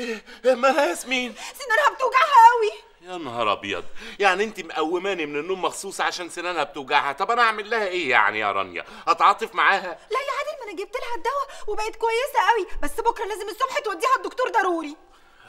إيه مالها ياسمين. سنانها بتوجعها قوي يا نهار أبيض. يعني انت مقوماني من النوم مخصوص عشان سنانها بتوجعها. طب أنا أعمل لها إيه يعني يا رانيا؟ أتعاطف معاها؟ لا يا عادل ما أنا جبت لها الدواء وبقت كويسة قوي بس بكرة لازم الصبح توديها الدكتور ضروري.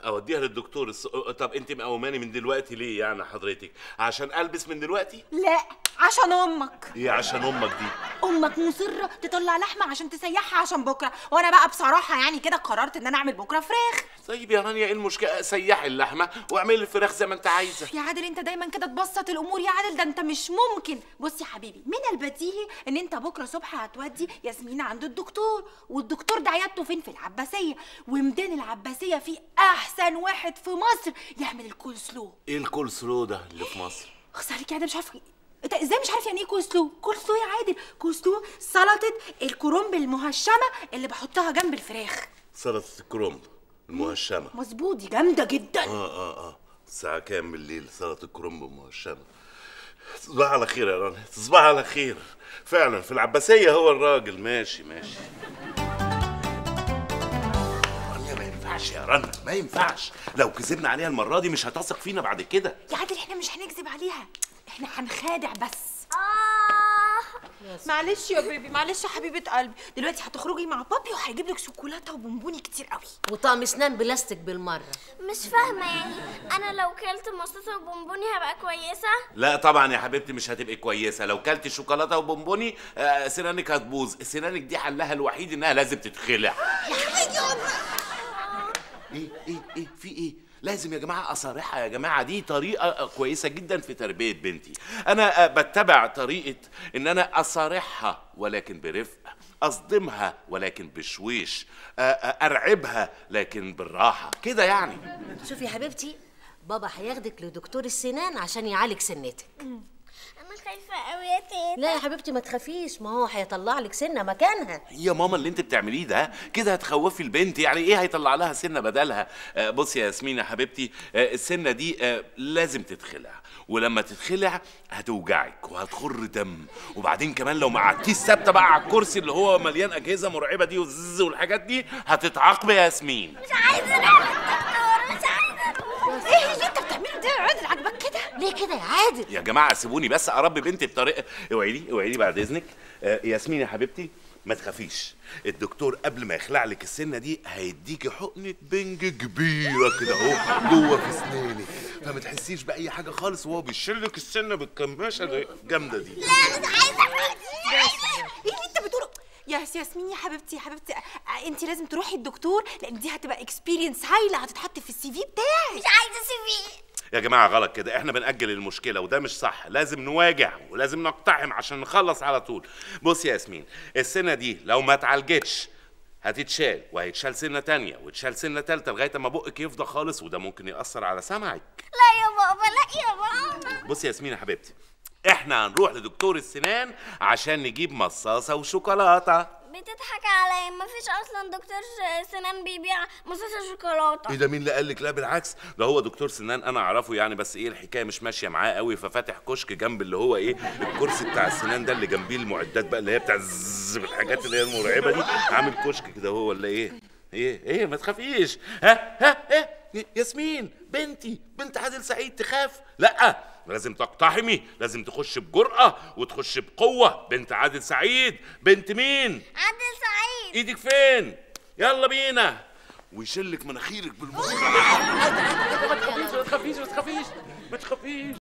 أوديها للدكتور الس... طب أنت مقوماني من دلوقتي ليه يعني حضرتك؟ عشان ألبس من دلوقتي؟ لا عشان أمك. إيه عشان أمك دي؟ أمك مصرة تطلع لحمة عشان تسيحها عشان بكرة. وأنا بقى بصراحة يعني كده قررت إن أنا أعمل بكرة فراخ. طيب يا رانيا إيه المشكلة؟ سيحي اللحمة واعملي الفراخ زي ما أنت عايزة. يا عادل أنت دايما كده تبسط الأمور يا عادل. ده أنت مش ممكن. بص يا حبيبي من البديهي إن أنت بكرة صبح هتودي ياسمين عند الدكتور والدكتور ده عيادته فين؟ في العباسية. وميدان العباسية فيه أحسن واحد في مصر يعمل الكول سلو. إيه الكول سلو ده اللي في مصر؟ خسارة يا عادل مش عارفه إنت إزاي مش عارف يعني إيه coleslaw؟ coleslaw يا عادل. كول سلو سلطة الكرنب المهشمة اللي بحطها جنب الفراخ. سلطة الكرنب المهشمة. مظبوط دي جامدة جدا. آه آه آه. الساعة كام بالليل سلطة الكرنب مهشمة تصبح على خير يا رنا تصبح على خير. فعلا في العباسية هو الراجل. ماشي ماشي. ينفعش يا رنا ما ينفعش. لو كذبنا عليها المرة دي مش هتثق فينا بعد كده. يا عادل إحنا مش هنكذب عليها. إحنا هنخادع بس. آه. معلش يا بيبي معلش يا حبيبة قلبي. دلوقتي هتخرجي مع بابي وهيجيب لك شوكولاتة وبونبوني كتير قوي. وطقم اسنان بلاستيك بالمرة. مش فاهمة يعني. أنا لو كلت مصاصة وبونبوني هبقى كويسة؟ لا طبعا يا حبيبتي مش هتبقي كويسة. لو كلتي شوكولاتة وبونبوني آه سنانك هتبوظ. سنانك دي حلها الوحيد إنها لازم تتخلع. إيه إيه إيه في إيه؟ لازم يا جماعة أصارحها. يا جماعة دي طريقة كويسة جدا في تربية بنتي. أنا آه، بتبع طريقة إن أنا أصارحها ولكن برفق أصدمها ولكن بشويش آه، آه، أرعبها لكن بالراحة. كده يعني. شوفي يا حبيبتي بابا هياخدك لدكتور السنان عشان يعالج سنتك. أنا خايفة أوي يا تيتا. لا يا حبيبتي ما تخافيش. ما هو هيطلع لك سنة مكانها. يا ماما اللي انت بتعمليه ده؟ كده هتخوفي البنت. يعني إيه هيطلع لها سنة بدلها؟ آه بصي يا ياسمين يا حبيبتي آه السنة دي آه لازم تتخلع. ولما تتخلع هتوجعك وهتخر دم. وبعدين كمان لو ما قعدتيش ثابتة بقى على الكرسي اللي هو مليان أجهزة مرعبة دي وزز والحاجات دي هتتعاقبي يا ياسمين. مش عايزة أروح الدكتور مش عايزة أروح إيه اللي انت بتعمله ده يا عادل عاجبك كده ليه كده يا عادل. يا جماعة سيبوني بس أربي بنتي بطريقه اوعي لي اوعي لي بعد إذنك. آه ياسمين يا حبيبتي ما تخافيش. الدكتور قبل ما يخلع لك السنة دي هيديكي حقنة بنج كبيرة كده أهو جوه في اسنانك فما تحسيش بأي حاجة خالص وهو بيشيل لك السنة بالكماشة الجامده دي. لا مش عايزة أروح إيه اللي أنت بتقوله؟ يا ياسمين يا حبيبتي يا حبيبتي. آه، أنت لازم تروحي الدكتور لأن دي هتبقى experience هايله هتتحط في ال CV بتاعك. مش عايزة سيبيه يا جماعة غلط كده إحنا بنأجل المشكلة وده مش صح لازم نواجه ولازم نقتحم عشان نخلص على طول. بص يا ياسمين السنة دي لو ما اتعالجتش هتتشال وهيتشال سنة تانية وتشال سنة تالتة لغاية ما بقك يفضى خالص وده ممكن يأثر على سمعك. لا يا بابا لا يا بابا. بصي يا ياسمين يا حبيبتي إحنا هنروح لدكتور السنان عشان نجيب مصاصة وشوكولاتة. عليا مفيش أصلا دكتور سنان بيبيع مصاصة شوكولاتة. إيه ده مين اللي قال لك؟ لا بالعكس. ده هو دكتور سنان أنا أعرفه يعني بس إيه الحكاية مش ماشية معاه قوي. ففاتح كشك جنب اللي هو إيه الكرسي بتاع السنان ده اللي جنبيه المعدات بقى اللي هي بتاع الزز بالحاجات اللي هي المرعبة دي. عامل كشك كده هو ولا إيه؟ إيه إيه ما تخافيش. ها ها إيه ياسمين بنتي بنت عادل سعيد تخاف؟ لأ. لازم تقتحمي لازم تخش بجرأة وتخش بقوة. بنت عادل سعيد. بنت مين؟ عادل سعيد. إيدك فين؟ يلا بينا. ويشلك مناخيرك ما تخافيش ما تخافيش ما تخافيش ما تخافيش.